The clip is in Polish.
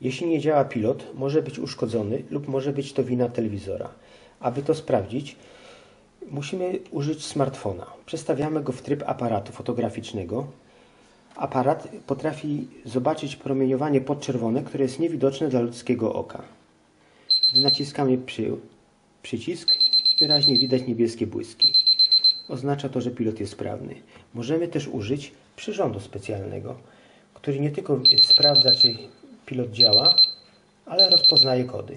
Jeśli nie działa pilot, może być uszkodzony lub może być to wina telewizora. Aby to sprawdzić, musimy użyć smartfona. Przestawiamy go w tryb aparatu fotograficznego. Aparat potrafi zobaczyć promieniowanie podczerwone, które jest niewidoczne dla ludzkiego oka. Gdy naciskamy przy, przycisk, wyraźnie widać niebieskie błyski. Oznacza to, że pilot jest sprawny. Możemy też użyć przyrządu specjalnego, który nie tylko sprawdza, czy pilot działa, ale rozpoznaje kody.